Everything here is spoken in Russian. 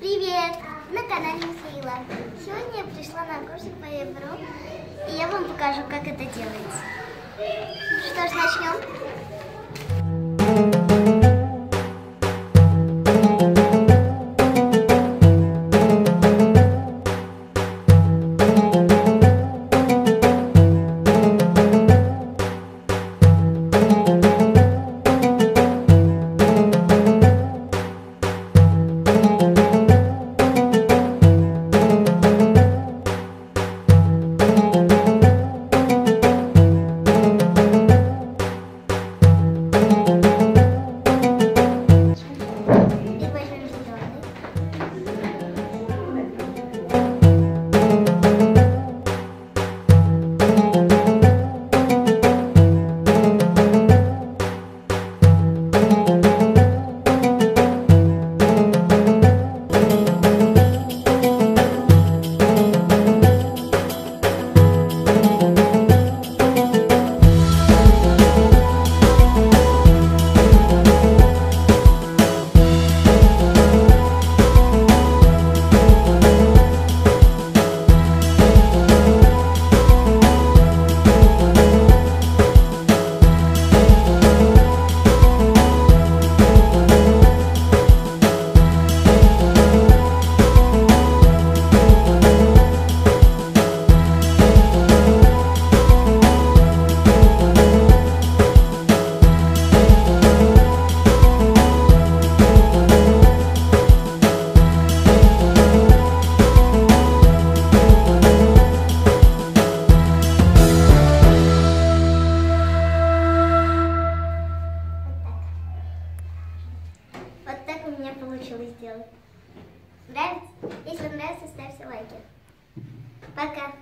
Привет! На канале Михаила. Сегодня я пришла на курсы по евро, и я вам покажу, как это делается. Что ж, начнем. И у меня получилось сделать. Нравится? Если нравится, ставьте лайки. Пока.